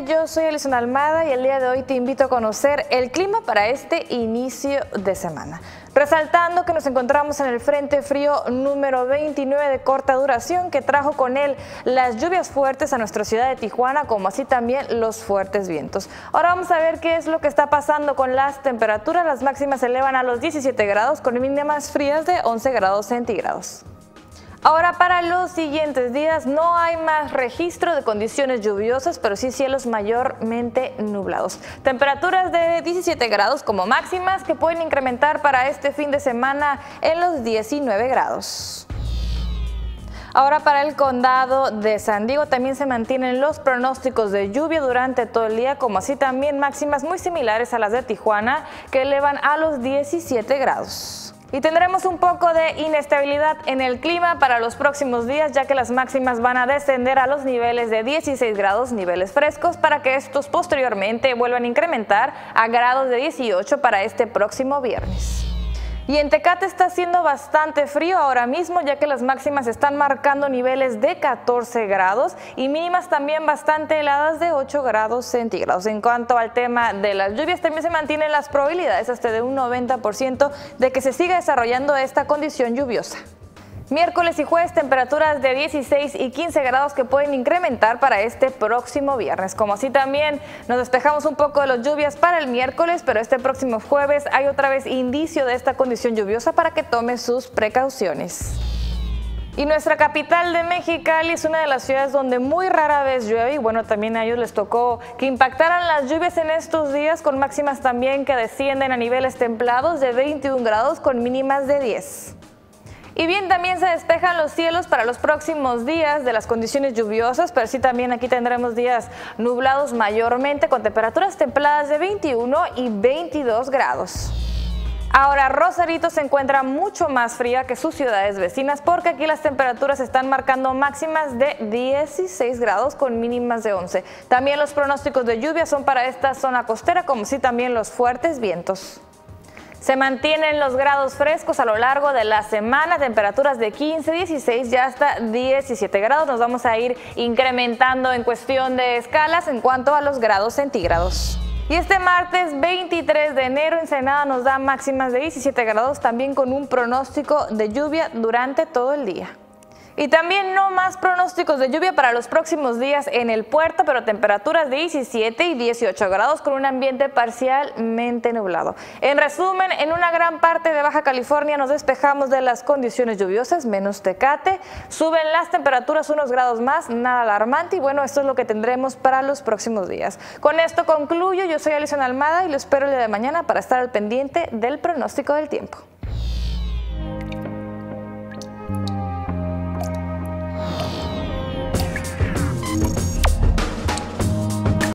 yo soy Alison Almada y el día de hoy te invito a conocer el clima para este inicio de semana. Resaltando que nos encontramos en el Frente Frío número 29 de corta duración que trajo con él las lluvias fuertes a nuestra ciudad de Tijuana, como así también los fuertes vientos. Ahora vamos a ver qué es lo que está pasando con las temperaturas. Las máximas se elevan a los 17 grados con mínimas frías de 11 grados centígrados. Ahora para los siguientes días no hay más registro de condiciones lluviosas, pero sí cielos mayormente nublados. Temperaturas de 17 grados como máximas que pueden incrementar para este fin de semana en los 19 grados. Ahora para el condado de San Diego también se mantienen los pronósticos de lluvia durante todo el día, como así también máximas muy similares a las de Tijuana, que elevan a los 17 grados. Y tendremos un poco de inestabilidad en el clima para los próximos días, ya que las máximas van a descender a los niveles de 16 grados, niveles frescos, para que estos posteriormente vuelvan a incrementar a grados de 18 para este próximo viernes. Y en Tecate está haciendo bastante frío ahora mismo, ya que las máximas están marcando niveles de 14 grados y mínimas también bastante heladas de 8 grados centígrados. En cuanto al tema de las lluvias, también se mantienen las probabilidades hasta de un 90% de que se siga desarrollando esta condición lluviosa. Miércoles y jueves temperaturas de 16 y 15 grados que pueden incrementar para este próximo viernes. Como así también nos despejamos un poco de las lluvias para el miércoles, pero este próximo jueves hay otra vez indicio de esta condición lluviosa para que tome sus precauciones. Y nuestra capital de Mexicali es una de las ciudades donde muy rara vez llueve y bueno, también a ellos les tocó que impactaran las lluvias en estos días con máximas también que descienden a niveles templados de 21 grados con mínimas de 10. Y bien, también se despejan los cielos para los próximos días de las condiciones lluviosas, pero sí también aquí tendremos días nublados mayormente con temperaturas templadas de 21 y 22 grados. Ahora, Rosarito se encuentra mucho más fría que sus ciudades vecinas porque aquí las temperaturas están marcando máximas de 16 grados con mínimas de 11. También los pronósticos de lluvia son para esta zona costera como sí también los fuertes vientos. Se mantienen los grados frescos a lo largo de la semana, temperaturas de 15, 16 y hasta 17 grados. Nos vamos a ir incrementando en cuestión de escalas en cuanto a los grados centígrados. Y este martes 23 de enero Ensenada nos da máximas de 17 grados también con un pronóstico de lluvia durante todo el día. Y también no más pronósticos de lluvia para los próximos días en el puerto, pero temperaturas de 17 y 18 grados con un ambiente parcialmente nublado. En resumen, en una gran parte de Baja California nos despejamos de las condiciones lluviosas, menos Tecate. Suben las temperaturas unos grados más, nada alarmante y bueno, esto es lo que tendremos para los próximos días. Con esto concluyo, yo soy Alison Almada y lo espero el día de mañana para estar al pendiente del pronóstico del tiempo.